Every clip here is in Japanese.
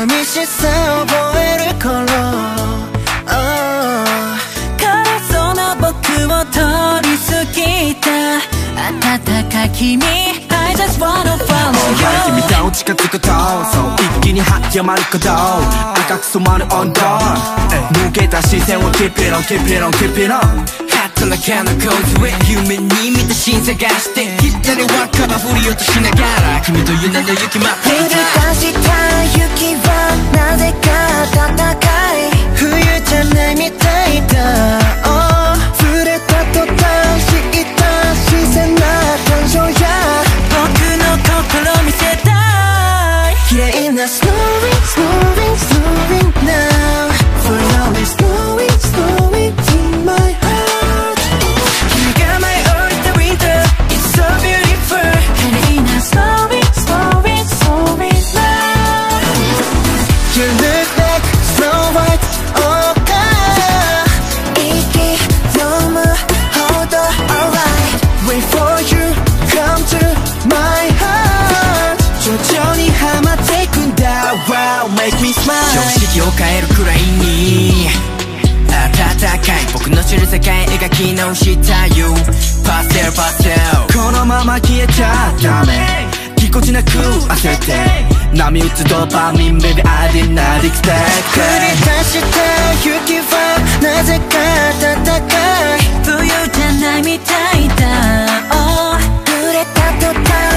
寂しさ覚える頃。枯れそうな僕を通り過ぎた。暖か君。I just wanna follow you 君と近づくとそう一気に早まること。赤く染まる温度。抜けた視線を Keep it on Keep it on Keep it on 働かのコーズウェ夢に見た新探して左はカバ振り落としながら君という名の雪待っていた降り出した雪はなぜか暖かい冬じゃないみたいだ、oh 触れた途端知った自然な感情や僕の心見せたい。綺麗な Snowing, snowing, snowing き直したよ。パステルパステル。このまま消えちゃダメ。ぎこちなく焦って。波打つドーパミン Baby I did not expect 繰り出した雪はなぜか暖かい冬じゃないみたいだ、oh 触れた途端。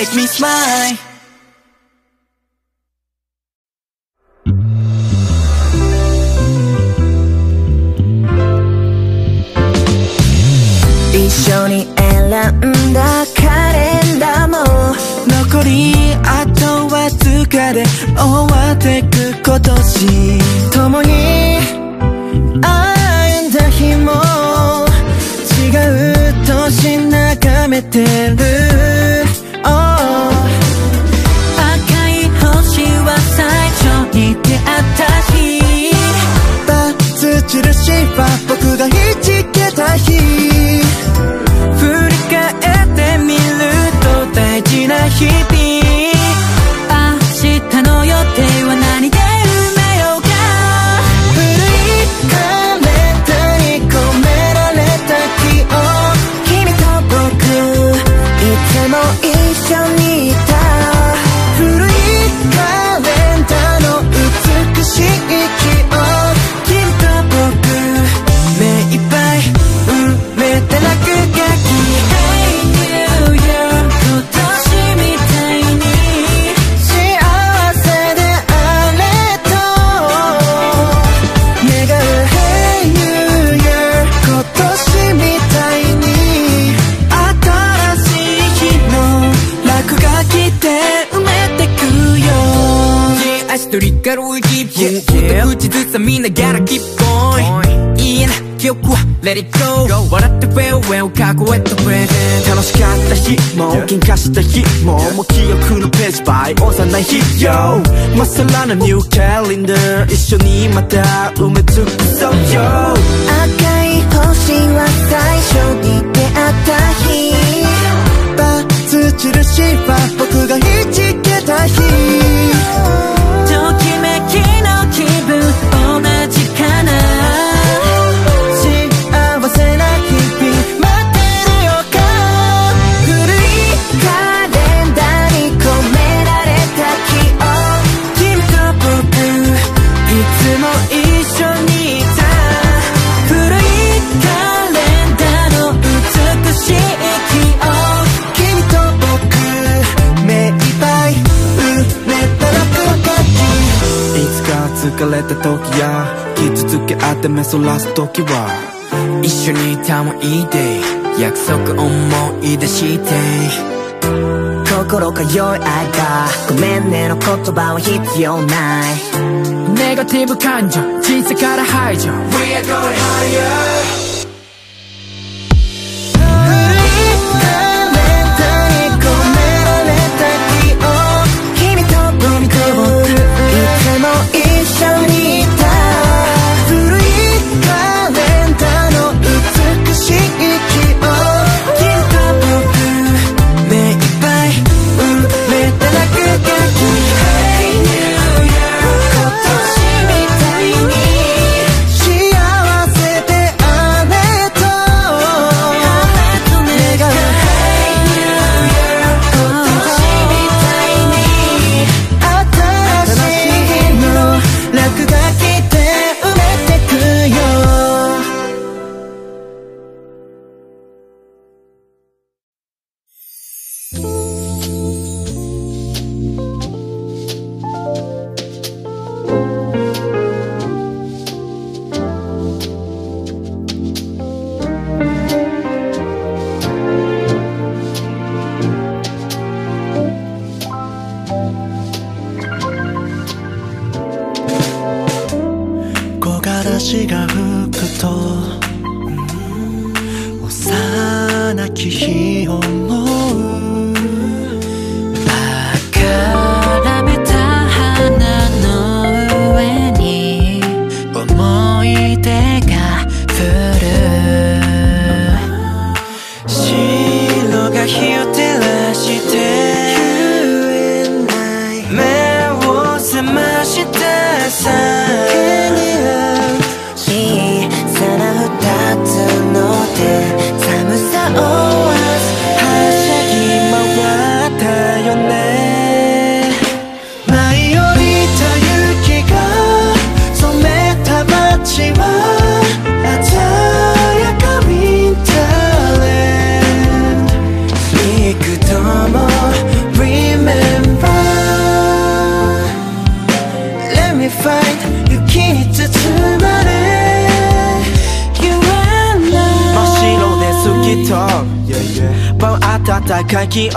Make me smile. 一緒に選んだカレンダーも。残りあとわずかで終わってく今年。共にてる、oh 赤い星は最初に出会った日。バツ印は僕がり軽い気分ふと口ずさみながらキープ going. いいな記憶は Let it go. 笑って well well 過去へとプレゼン楽しかった日も喧嘩した日ももう記憶のページ by 幼い日よまっさらなニューキャレンダー一緒にまた埋め尽くそうよ赤い星は最初に出会った日バツ印は僕が弾けた日疲れた時や傷つけ合って目そらす時は一緒にいたもいいで約束思い出して。心通い合いがごめんねの言葉は必要ない。ネガティブ感情人生から排除。We are going higher Here. 暖かい記憶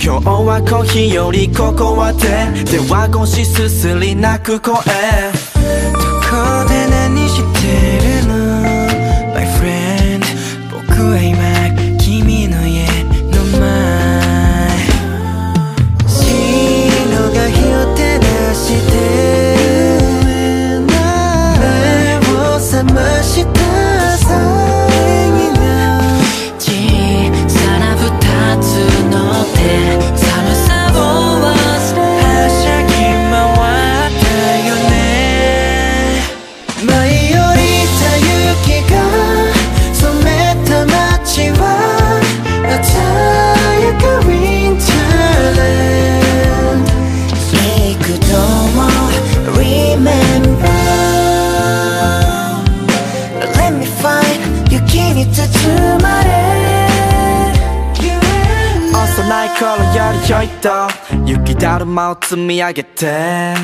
今日はコーヒーよりココアで電話越しすすり泣く声。と雪だるまを積み上げて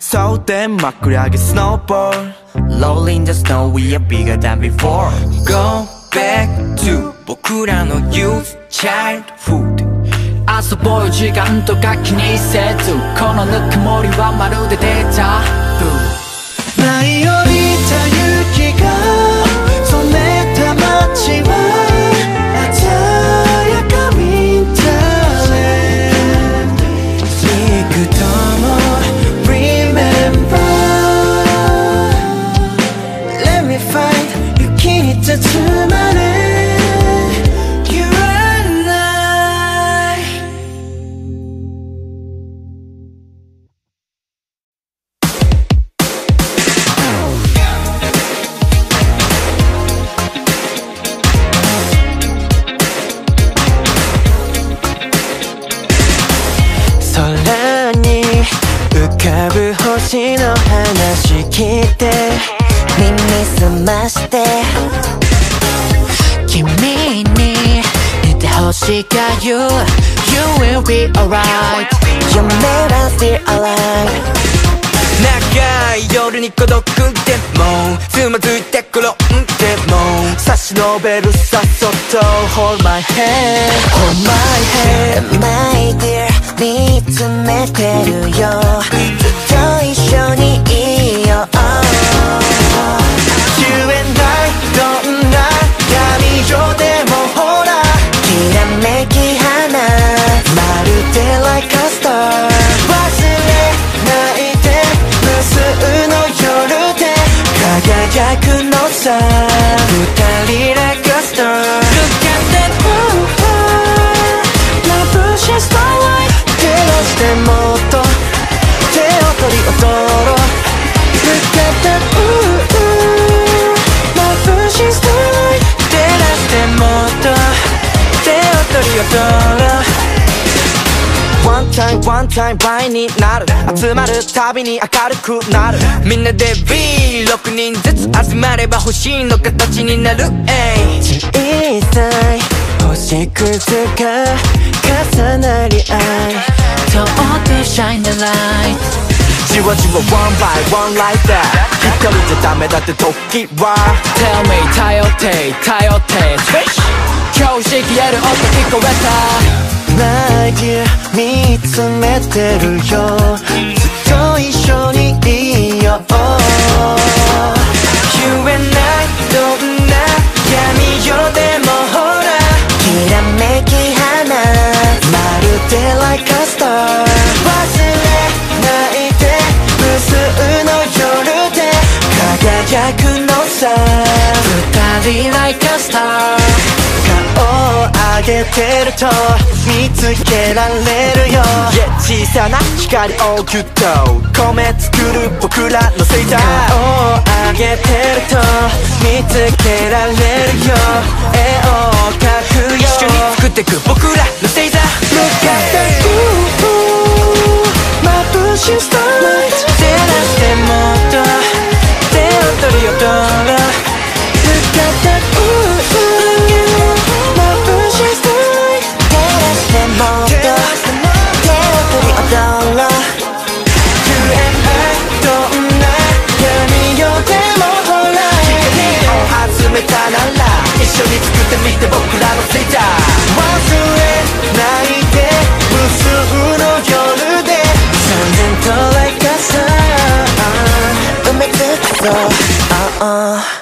そうでまくり上げスノーボール。Rolling the snow we are bigger than before. Go back to 僕らの youth childhood 遊ぼう時間とか気にせずこのぬくもりはまるでデータ舞い降りた雪が染めた find alive 長い夜に孤独でもつまずいて転んでも差し伸べるさそっと Hold my hand Hold my hand My dear 見つめてるよ。Time 倍になる集まるたびに明るくなるみんなで B6 人ずつ集まれば星の形になるえい小さい星屑が重なり合いそっと shine the light. じわじわ one by one like that. 一人じゃダメだって時は Tell me 頼って頼って Switch 今日し消える音聞こえた見つめてるよ。ずっと一緒にいよう。You and I どんな闇夜でもほら。きらめき花。まるで like a star 忘れないで無数の夜で。輝くのさ。二人 like a star 上げてると見つけられるよ。Yeah 小さな光をギュッと。込め作る僕らの星座顔を上げてると見つけられるよ。絵を描くよ。一緒に作ってく僕ら Uh.